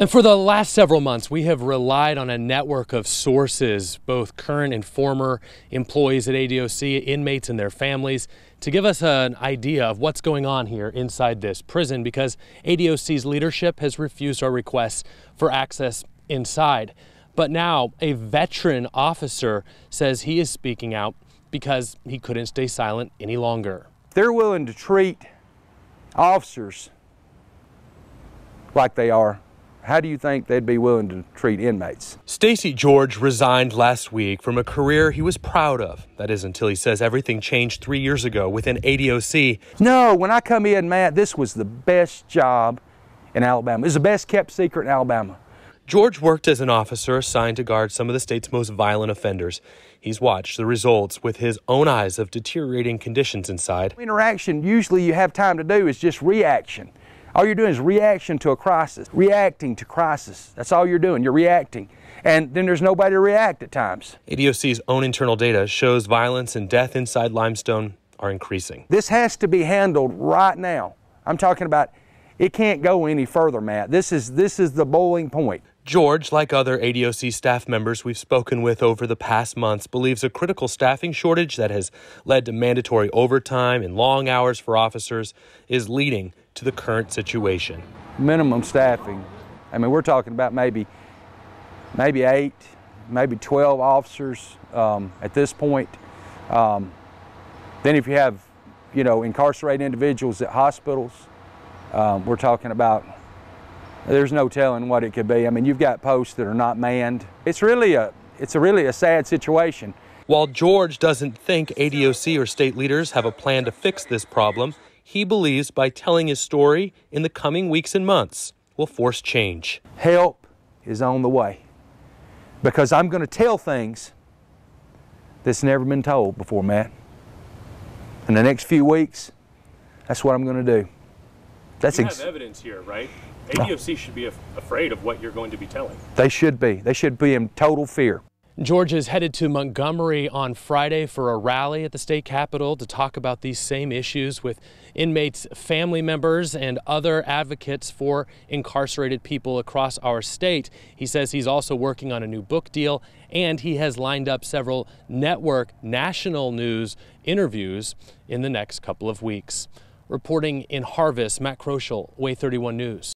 And for the last several months, we have relied on a network of sources, both current and former employees at ADOC, inmates and their families, to give us an idea of what's going on here inside this prison because ADOC's leadership has refused our requests for access inside. But now a veteran officer says he is speaking out because he couldn't stay silent any longer. They're willing to treat officers like they are how do you think they'd be willing to treat inmates? Stacy George resigned last week from a career he was proud of. That is until he says everything changed three years ago within ADOC. No, when I come in, Matt, this was the best job in Alabama. It was the best kept secret in Alabama. George worked as an officer assigned to guard some of the state's most violent offenders. He's watched the results with his own eyes of deteriorating conditions inside. Interaction, usually you have time to do, is just reaction. All you're doing is reaction to a crisis, reacting to crisis. That's all you're doing. You're reacting. And then there's nobody to react at times. ADOC's own internal data shows violence and death inside Limestone are increasing. This has to be handled right now. I'm talking about it can't go any further, Matt. This is this is the bowling point. George, like other ADOC staff members we've spoken with over the past months, believes a critical staffing shortage that has led to mandatory overtime and long hours for officers is leading to the current situation. Minimum staffing. I mean, we're talking about maybe, maybe eight, maybe 12 officers um, at this point. Um, then if you have, you know, incarcerated individuals at hospitals, um, we're talking about there's no telling what it could be. I mean, you've got posts that are not manned. It's really a, it's a really a sad situation. While George doesn't think ADOC or state leaders have a plan to fix this problem, he believes by telling his story in the coming weeks and months will force change. Help is on the way because I'm going to tell things that's never been told before, Matt. In the next few weeks, that's what I'm going to do. That's you have evidence here, right? ADOC should be af afraid of what you're going to be telling. They should be. They should be in total fear. George is headed to Montgomery on Friday for a rally at the state capitol to talk about these same issues with inmates, family members, and other advocates for incarcerated people across our state. He says he's also working on a new book deal and he has lined up several network national news interviews in the next couple of weeks. Reporting in Harvest, Matt Kroschel, WAAY 31 News.